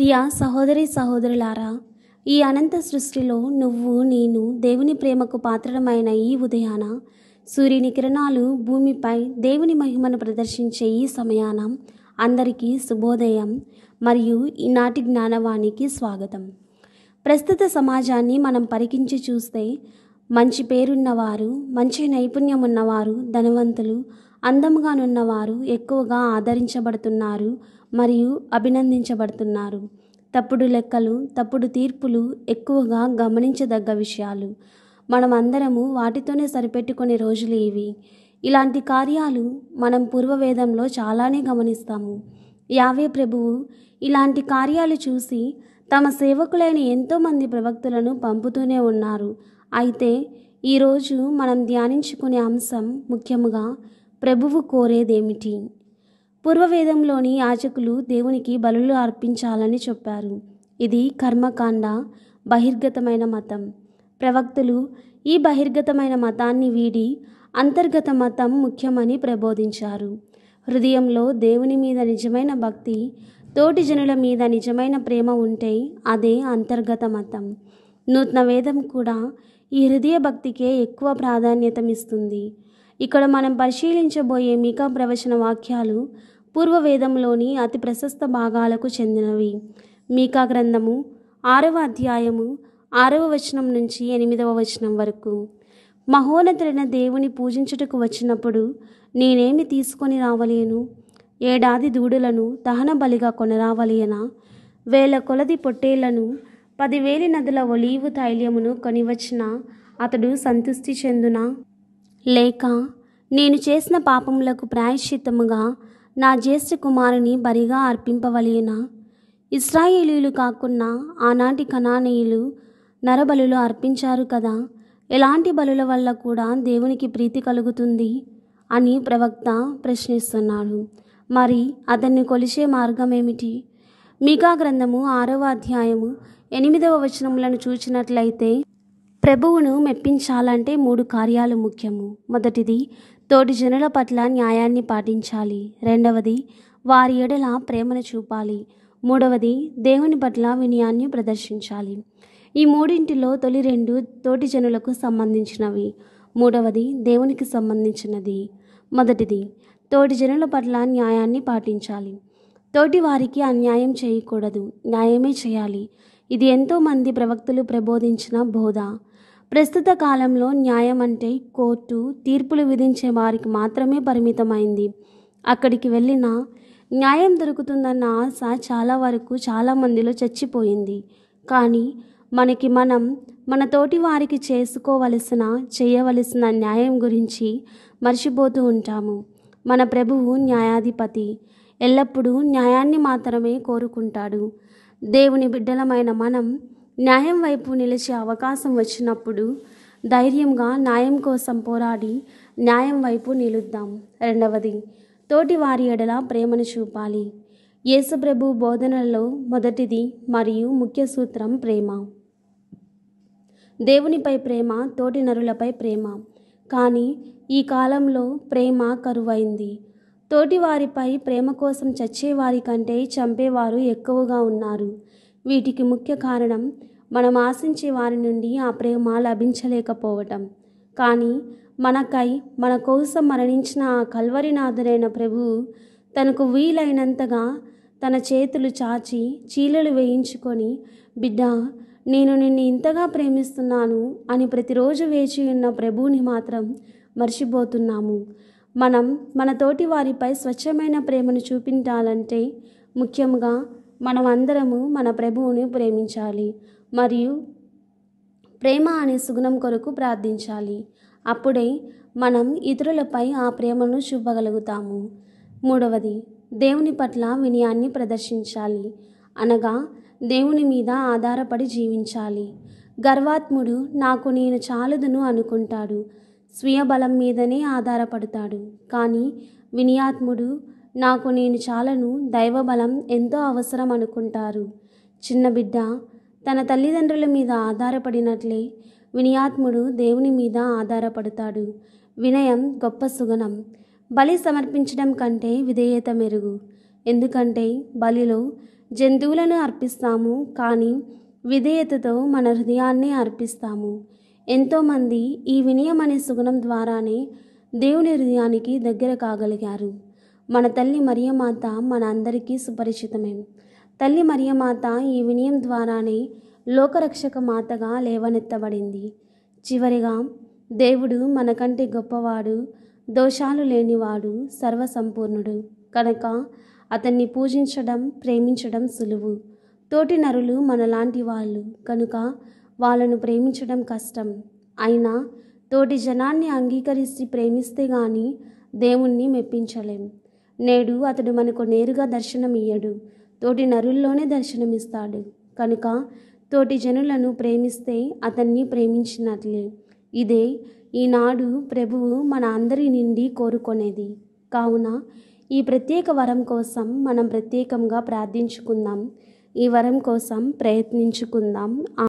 ప్రియ సహోదరి సహోదరులారా ఈ అనంత సృష్టిలో నువ్వు నేను దేవుని ప్రేమకు పాత్రమైన ఈ ఉదయాన సూర్యుని కిరణాలు భూమిపై దేవుని మహిమను ప్రదర్శించే ఈ సమయాన అందరికీ శుభోదయం మరియు ఈనాటి జ్ఞానవాణికి స్వాగతం. ప్రస్తుత సమాజాన్ని మనం పరికించి చూస్తే మంచి పేరున్నవారు మంచి నైపుణ్యం ఉన్నవారు ధనవంతులు అందముగానున్నవారు ఎక్కువగా ఆదరించబడుతున్నారు మరియు అభినందించబడుతున్నారు. తప్పుడు లెక్కలు తప్పుడు తీర్పులు ఎక్కువగా గమనించదగ్గ విషయాలు. మనం అందరము వాటితోనే సరిపెట్టుకునే రోజులు ఇవి. ఇలాంటి కార్యాలు మనం పూర్వవేదంలో చాలానే గమనిస్తాము. యావే ప్రభువు ఇలాంటి కార్యాలు చూసి తమ సేవకులైన ఎంతోమంది ప్రవక్తులను పంపుతూనే ఉన్నారు. అయితే ఈరోజు మనం ధ్యానించుకునే అంశం ముఖ్యముగా ప్రభువు కోరేదేమిటి? పూర్వవేదంలోని యాజకులు దేవునికి బలులు అర్పించాలని చెప్పారు. ఇది కర్మకాండ బహిర్గతమైన మతం. ప్రవక్తులు ఈ బహిర్గతమైన మతాన్ని వీడి అంతర్గత మతం ముఖ్యమని ప్రబోధించారు. హృదయంలో దేవుని మీద నిజమైన భక్తి తోటి జనుల మీద నిజమైన ప్రేమ ఉంటే అదే అంతర్గత మతం. నూతన వేదం కూడా ఈ హృదయ భక్తికే ఎక్కువ ప్రాధాన్యతమిస్తుంది ఇక్కడ మనం పరిశీలించబోయే మీకా ప్రవచన వాక్యాలు పూర్వవేదంలోని అతి ప్రశస్త భాగాలకు చెందినవి. మీకా గ్రంథము ఆరవ అధ్యాయము ఆరవ వచనం నుంచి ఎనిమిదవ వచనం వరకు. మహోన్నతుడైన దేవుని పూజించుటకు వచ్చినప్పుడు నేనేమి తీసుకొని రావలేను? ఏడాది దూడులను దహన బలిగా కొనరావలేనా? వేల కొలది పొట్టేళ్ళను పదివేలి నదుల ఒలీవు తైల్యమును కొనివచ్చిన అతడు సంతృష్టి చెందునా? లేక నేను చేసిన పాపములకు ప్రాయశ్చిత్తముగా నా జ్యేష్ఠ కుమారుని బరిగా అర్పింపవలేనా? ఇస్రాయేలీలు కాకుండా ఆనాటి కణానీయులు నరబలులు అర్పించారు కదా ఎలాంటి బలుల వల్ల కూడా దేవునికి ప్రీతి కలుగుతుంది? అని ప్రవక్త ప్రశ్నిస్తున్నాడు. మరి అతన్ని కొలిచే మార్గం ఏమిటి మీకా గ్రంథము ఆరవ అధ్యాయము ఎనిమిదవ వచనములను చూచినట్లయితే ప్రభువును మెప్పించాలంటే మూడు కార్యాలు ముఖ్యము. మొదటిది తోటి జనుల పట్ల న్యాయాన్ని పాటించాలి. రెండవది వారి ఎడల ప్రేమను చూపాలి. మూడవది దేవుని పట్ల వినయాన్ని ప్రదర్శించాలి. ఈ మూడింటిలో తొలి రెండు తోటి జనులకు సంబంధించినవి. మూడవది దేవునికి సంబంధించినది. మొదటిది తోటి జనుల పట్ల న్యాయాన్ని పాటించాలి. తోటి వారికి అన్యాయం చేయకూడదు న్యాయమే చేయాలి. ఇది ఎంతోమంది ప్రవక్తలు ప్రబోధించిన బోధ. ప్రస్తుత కాలంలో న్యాయం అంటే కోర్టు తీర్పులు విధించే వారికి మాత్రమే పరిమితమైంది. అక్కడికి వెళ్ళిన న్యాయం దొరుకుతుందన్న ఆశ చాలా వరకు చాలామందిలో చచ్చిపోయింది. కానీ మనకి మనం మన తోటి వారికి చేసుకోవలసిన చేయవలసిన న్యాయం గురించి మర్చిపోతూ ఉంటాము. మన ప్రభువు న్యాయాధిపతి ఎల్లప్పుడూ న్యాయాన్ని మాత్రమే కోరుకుంటాడు. దేవుని బిడ్డలమైన మనం న్యాయం వైపు నిలిచే అవకాశం వచ్చినప్పుడు ధైర్యంగా న్యాయం కోసం పోరాడి న్యాయం వైపు నిలుద్దాం. రెండవది తోటి వారి ఎడల ప్రేమను చూపాలి. యేసుప్రభు బోధనలలో మొదటిది మరియు ముఖ్య సూత్రం ప్రేమ. దేవునిపై ప్రేమ తోటి నరులపై ప్రేమ. కానీ ఈ కాలంలో ప్రేమ కరువైంది. తోటి వారిపై ప్రేమ కోసం చచ్చేవారి కంటే చంపేవారు ఎక్కువగా ఉన్నారు. వీటికి ముఖ్య కారణం మనం ఆశించే వారి నుండి ఆ ప్రేమ లభించలేకపోవటం. కానీ మనకై మన కోసం మరణించిన ఆ కల్వరినాథుడైన ప్రభువు తనకు వీలైనంతగా తన చేతులు చాచి చీలలు వేయించుకొని బిడ్డ నేను నిన్ను ఇంతగా ప్రేమిస్తున్నాను అని ప్రతిరోజు వేచి ఉన్న ప్రభువుని మాత్రం మర్చిపోతున్నాము. మనం మన తోటి వారిపై స్వచ్ఛమైన ప్రేమను చూపించాలంటే ముఖ్యంగా మనం అందరము మన ప్రభువుని ప్రేమించాలి మరియు ప్రేమ అనే సుగుణం కొరకు ప్రార్థించాలి. అప్పుడే మనం ఇతరులపై ఆ ప్రేమను చూపగలుగుతాము. మూడవది దేవుని పట్ల వినయాన్ని ప్రదర్శించాలి. అనగా దేవుని మీద ఆధారపడి జీవించాలి. గర్వాత్ముడు నాకు నేను చాలదును అనుకుంటాడు. స్వీయ బలం మీదనే ఆధారపడతాడు. కానీ వినయాత్ముడు నాకు నేను చాలను దైవబలం ఎంతో అవసరం అనుకుంటారు. చిన్న బిడ్డ తన తల్లిదండ్రుల మీద ఆధారపడినట్లే వినయాత్ముడు దేవుని మీద ఆధారపడతాడు. వినయం గొప్ప సుగణం. బలి సమర్పించడం కంటే విధేయత మెరుగు. ఎందుకంటే బలిలో జంతువులను అర్పిస్తాము కానీ విధేయతతో మన హృదయాన్ని అర్పిస్తాము. ఎంతోమంది ఈ వినయం అనే సుగుణం ద్వారానే దేవుని హృదయానికి దగ్గర కాగలిగారు. మన తల్లి మరియమాత మన అందరికీ సుపరిచితమే. తల్లి మరియమాత ఈ వినయం ద్వారానే లోకరక్షక మాతగా లేవనెత్తబడింది. చివరిగా దేవుడు మనకంటే గొప్పవాడు దోషాలు లేనివాడు సర్వసంపూర్ణుడు. కనుక అతన్ని పూజించడం ప్రేమించడం సులువు. తోటి నరులు మనలాంటి వాళ్ళు కనుక వాళ్ళను ప్రేమించడం కష్టం. అయినా తోటి జనాన్ని అంగీకరిస్తే ప్రేమిస్తే గాని దేవుణ్ణి మెప్పించలేం. నేడు అతడు మనకు నేరుగా దర్శనమియ్యడు తోటి నరుల్లోనే దర్శనమిస్తాడు. కనుక తోటి జనులను ప్రేమిస్తే అతన్ని ప్రేమించినట్లే. ఇదే ఈనాడు ప్రభువు మన అందరి నుండి కోరుకునేది. కావున ఈ ప్రత్యేక వరం కోసం మనం ప్రత్యేకంగా ప్రార్థించుకుందాం. ఈ వరం కోసం ప్రయత్నించుకుందాం.